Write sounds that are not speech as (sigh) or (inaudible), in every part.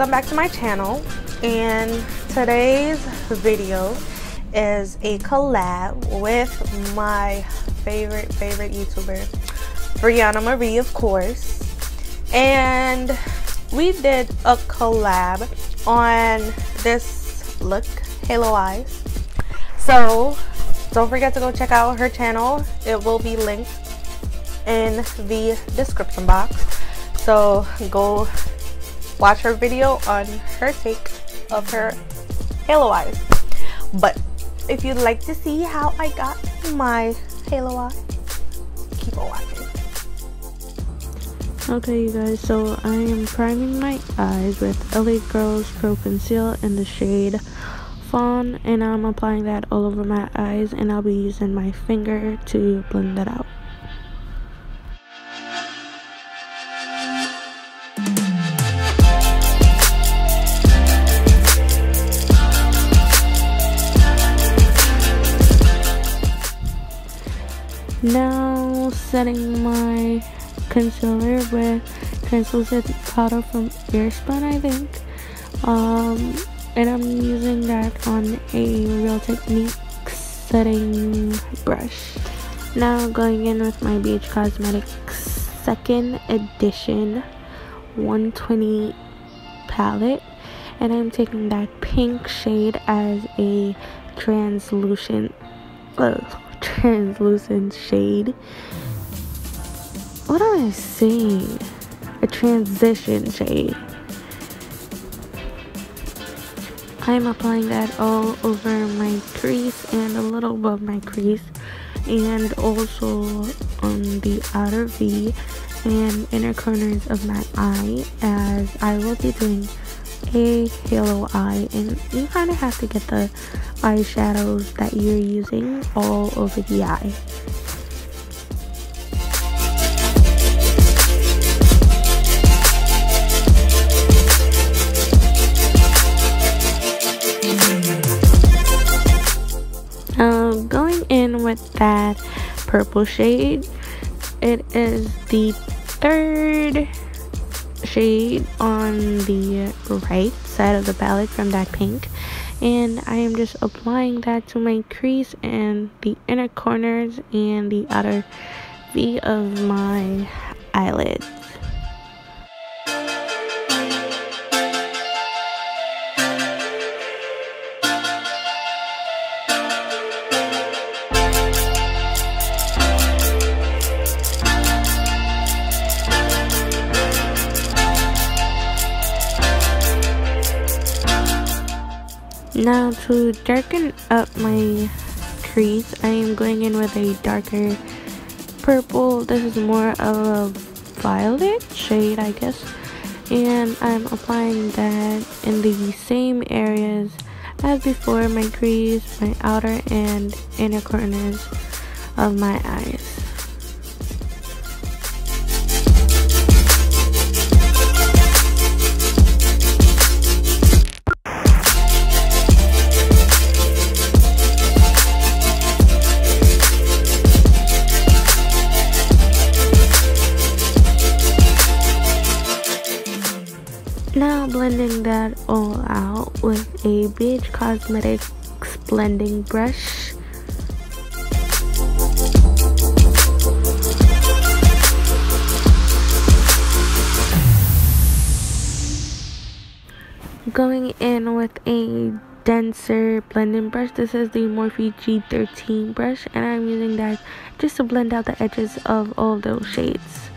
welcome back to my channel and today's video is a collab with my favorite favorite youtuber Briana Marie of course. And we did a collab on this look halo eyes. So don't forget to go check out her channel. It will be linked in the description box. So go watch her video on her take of her halo eyes. But if you'd like to see how I got my halo eye, keep on watching. Okay you guys, so I am priming my eyes with LA Girls Pro Conceal in the shade Fawn and I'm applying that all over my eyes and I'll be using my finger to blend that out. Now setting my concealer with translucent powder from Airspun I think. Um, and I'm using that on a Real Techniques setting brush. Now going in with my BH Cosmetics second edition 120 palette and I'm taking that pink shade as a translucent uh, translucent shade. What am I saying? A transition shade. I'm applying that all over my crease and a little above my crease and also on the outer V and inner corners of my eye as I will be doing a halo eye and you kind of have to get the eyeshadows that you're using all over the eye. Um, going in with that purple shade, it is the third shade on the right side of the palette from that pink and I am just applying that to my crease and the inner corners and the outer V of my eyelids. Now to darken up my crease, I am going in with a darker purple. This is more of a violet shade, I guess. And I'm applying that in the same areas as before, my crease, my outer and inner corners of my eyes. BH Cosmetics blending brush. Going in with a denser blending brush. This is the Morphe G13 brush and I'm using that just to blend out the edges of all those shades.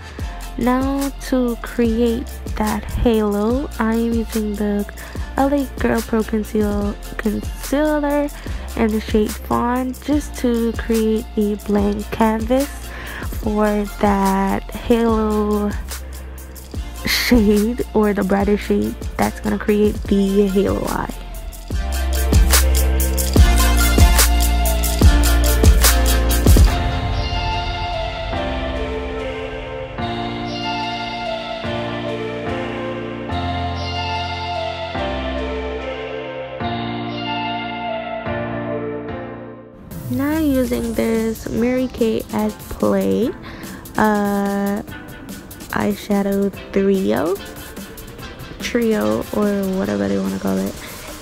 Now to create that halo, I am using the LA Girl Pro Conceal Concealer and the shade Fawn just to create a blank canvas for that halo shade or the brighter shade that's going to create the halo eye. Now using this Mary Kay at play uh, eyeshadow trio trio or whatever they want to call it.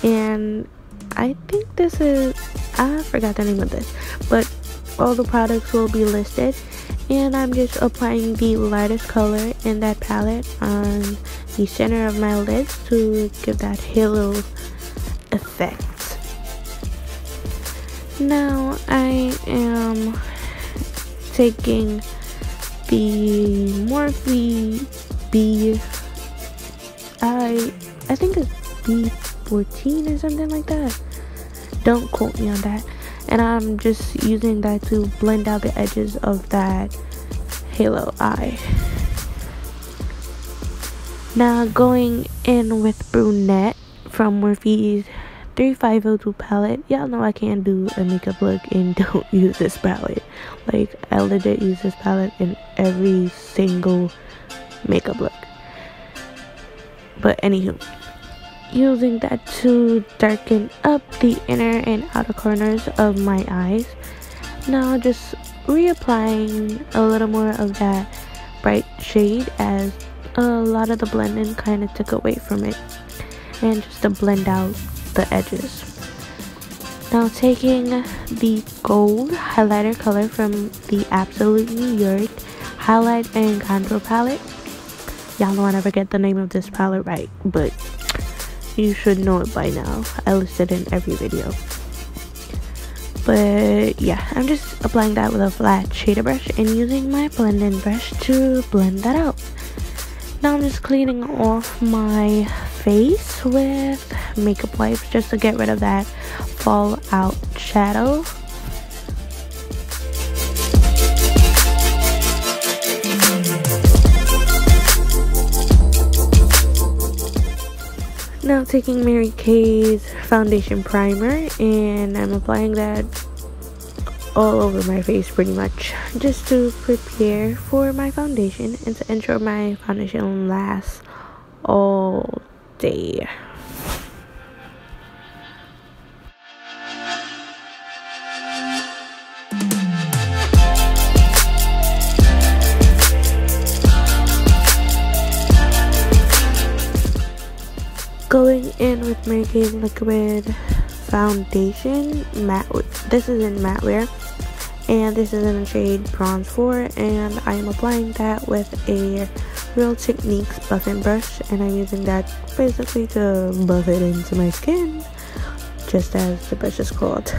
And I think this is I forgot the name of this but all the products will be listed. And I'm just applying the lightest color in that palette on the center of my lids to give that halo effect now I am taking the Morphe B. I I think it's B14 or something like that. Don't quote me on that. And I'm just using that to blend out the edges of that halo eye. Now going in with brunette from Morphe's 3502 palette. Y'all know I can't do a makeup look and (laughs) don't use this palette. Like I legit use this palette in every single makeup look. But anywho using that to darken up the inner and outer corners of my eyes. Now just reapplying a little more of that bright shade as a lot of the blending kind of took away from it. And just to blend out the edges now taking the gold highlighter color from the Absolute New York highlight and contour palette y'all know I never get the name of this palette right but you should know it by now. I list it in every video. But yeah, I'm just applying that with a flat shader brush and using my blending brush to blend that out. Now I'm just cleaning off my face with makeup wipes just to get rid of that fallout shadow. Now taking Mary Kay's foundation primer and I'm applying that all over my face pretty much just to prepare for my foundation and to ensure my foundation lasts all day. going in with my Kay liquid foundation matte this is in matte wear and this is in the shade bronze 4 and I am applying that with a real techniques buffing brush and I'm using that basically to buff it into my skin just as the brush is called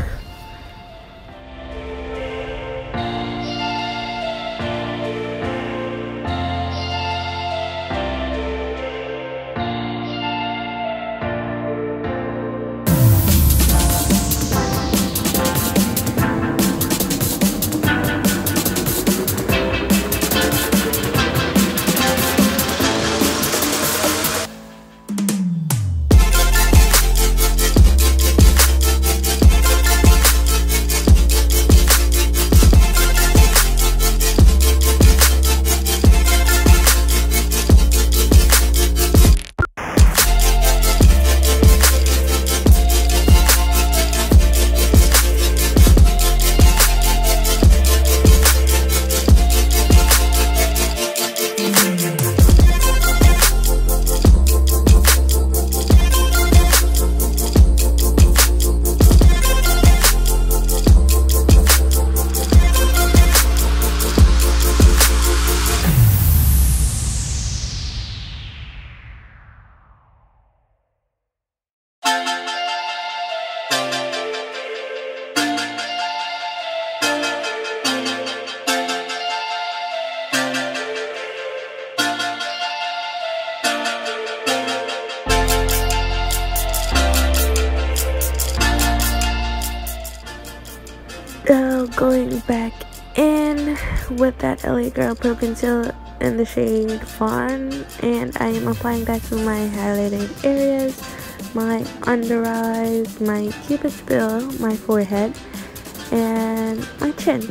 shade Fawn and I am applying that to my highlighted areas, my under eyes, my cupid's bill, my forehead, and my chin.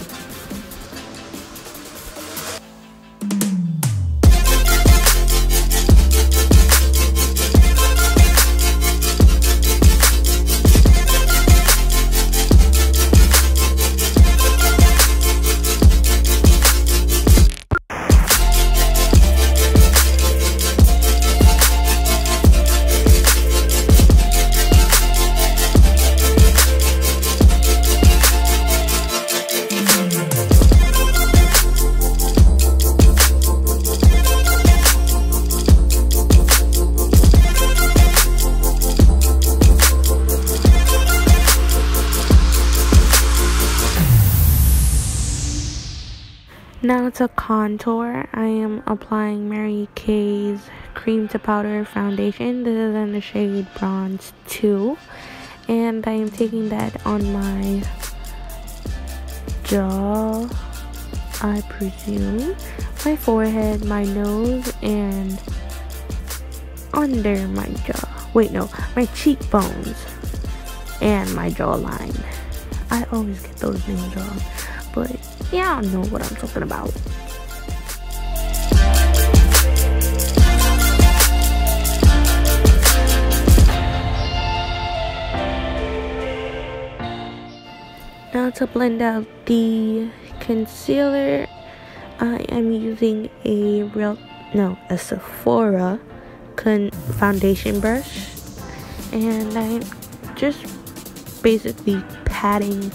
Now to contour, I am applying Mary Kay's Cream to Powder Foundation. This is in the shade Bronze 2. And I am taking that on my jaw, I presume, my forehead, my nose, and under my jaw. Wait, no, my cheekbones and my jawline. I always get those names wrong, but y'all know what I'm talking about. Now to blend out the concealer, I am using a real no a Sephora con- foundation brush, and I'm just basically patting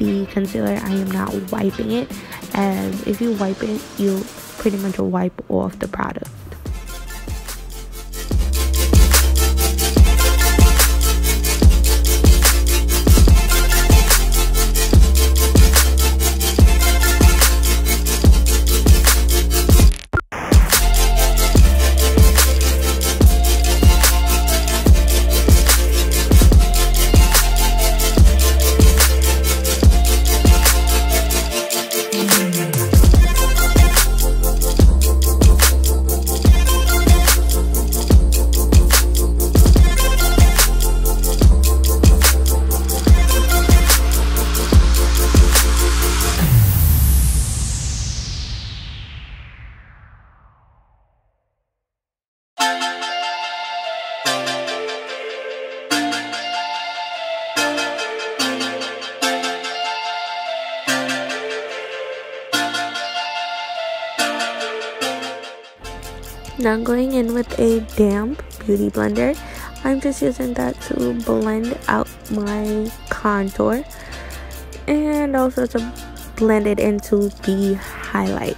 the concealer. I am not wiping it, as if you wipe it, you pretty much wipe off the product. Damp beauty blender. I'm just using that to blend out my contour and also to blend it into the highlight.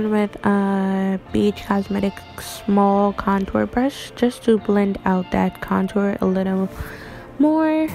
In with a BH Cosmetics small contour brush just to blend out that contour a little more.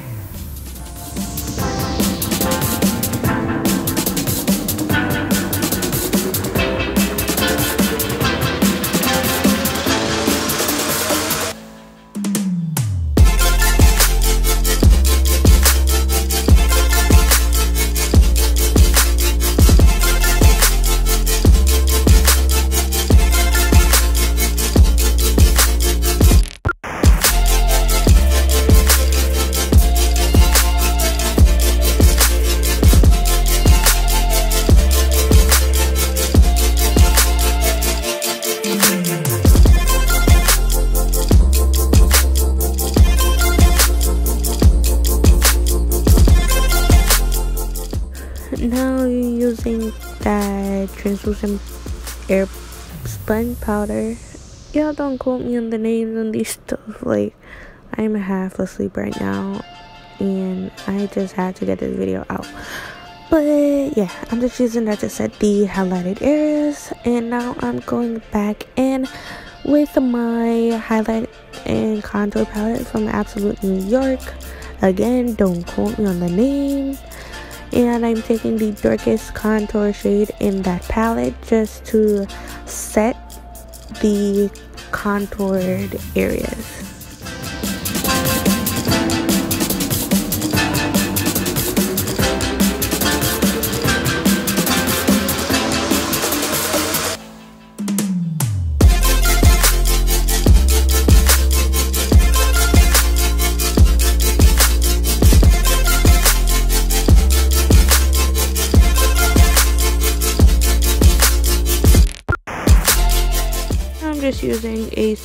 Translucent air sponge powder y'all don't quote me on the names on these stuff like I'm half asleep right now and I just had to get this video out. But yeah, I'm just using that to set the highlighted areas and now I'm going back in with my highlight and contour palette from Absolute New York. Again, don't quote me on the name. And I'm taking the darkest contour shade in that palette just to set the contoured areas.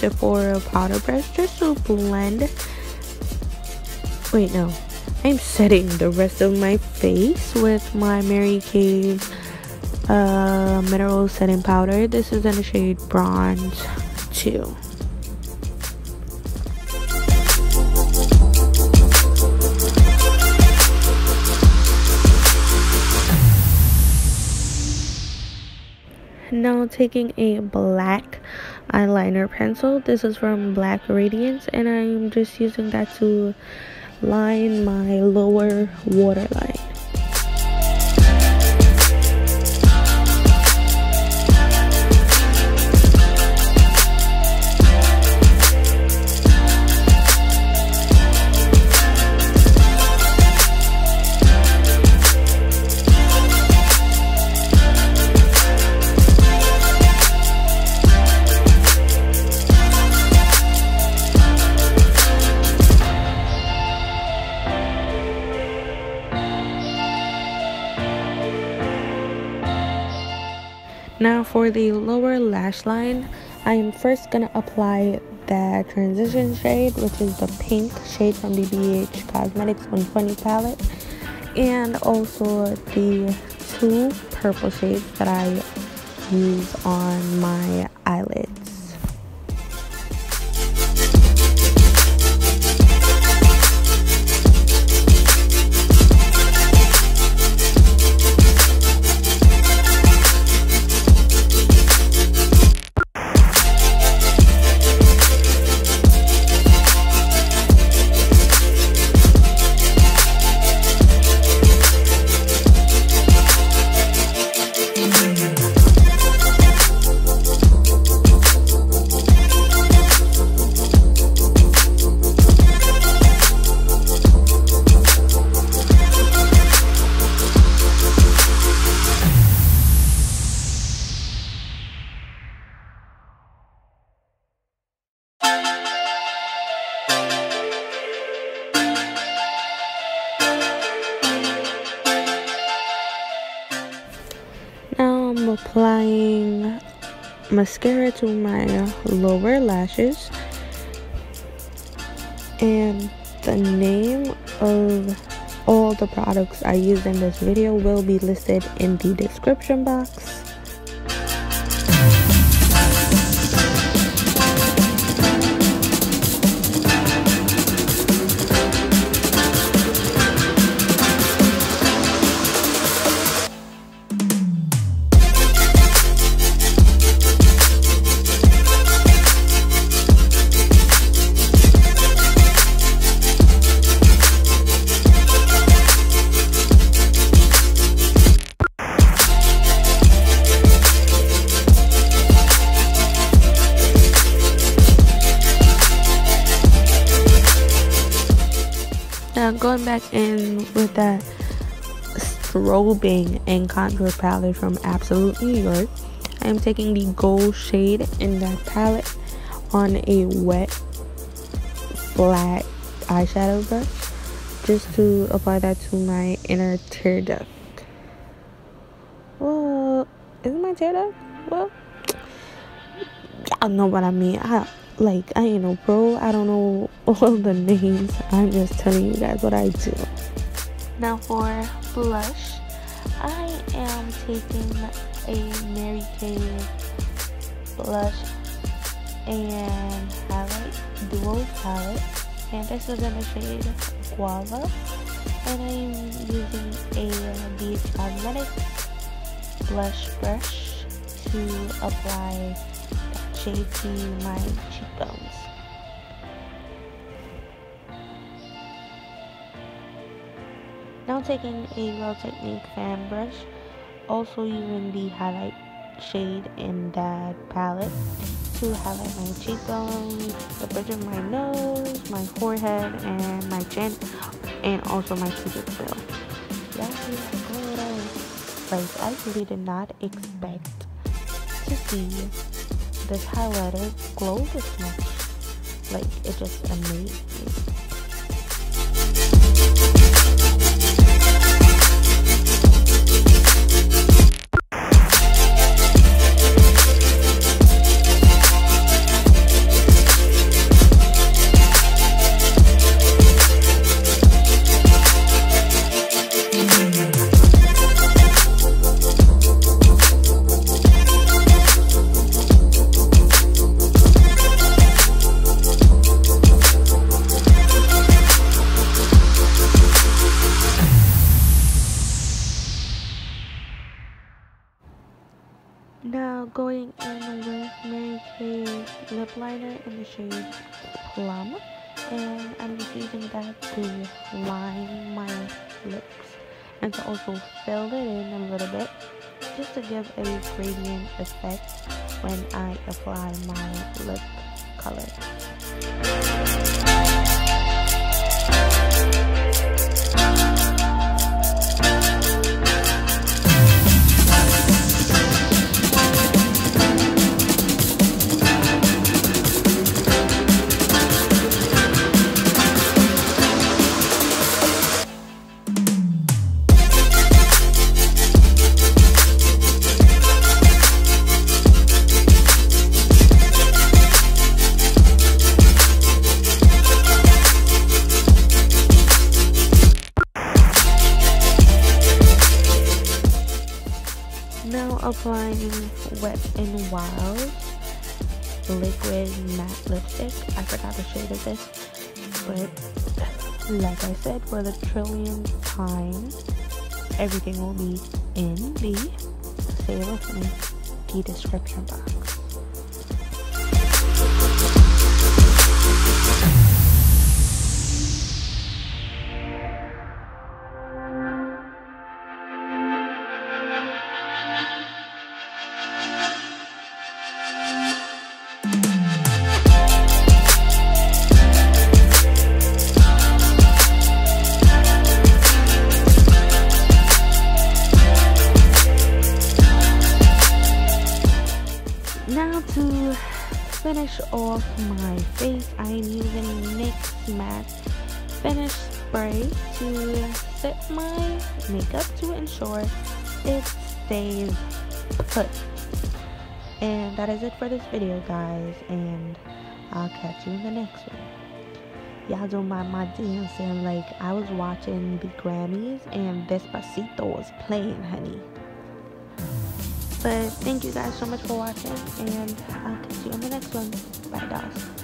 Using a powder brush just to blend. Wait, no. I'm setting the rest of my face with my Mary Kay uh, mineral setting powder. This is in the shade Bronze 2. now taking a black eyeliner pencil. This is from black radiance and i'm just using that to line my lower waterline for the lower lash line, I am first going to apply the transition shade, which is the pink shade from the BH Cosmetics 120 palette. And also the two purple shades that I use on my eyelids. Applying mascara to my lower lashes. And the name of all the products I used in this video will be listed in the description box Now going back in with that strobing and contour palette from Absolute New York. I am taking the gold shade in that palette on a wet flat eyeshadow brush just to apply that to my inner tear duct. Well, isn't my tear duct? Well, I don't know what I mean. I like I ain't no pro. I don't know (laughs) all the names. I'm just telling you guys what I do. Now for blush, I am taking a Mary Kay blush and highlight duo palette and this is in the shade Guava and I'm using a BH Cosmetics blush brush to apply shade to my cheekbones. Now taking a Real Technique fan brush, also using the highlight shade in that palette to highlight my cheekbones, the bridge of my nose, my forehead, and my chin, and also my see that glitter? Like, I really did not expect to see this highlighter glow this much. Like, it just amazed me. Going in with Mary Kay lip liner in the shade Plum. And I'm just using that to line my lips and to also fill it in a little bit just to give a gradient effect when I apply my lip color. Applying Wet n Wild liquid matte lipstick. I forgot the shade of this, but like I said for the trillionth time, everything will be in the, say it with me, the description box. My face, I am using NYX Matte Finish Spray to set my makeup to ensure it stays put. And that is it for this video, guys. And I'll catch you in the next one. Y'all don't mind my dancing. Like, I was watching the Grammys and Despacito was playing, honey. But thank you guys so much for watching, and I'll catch you on the next one. Bye, dolls.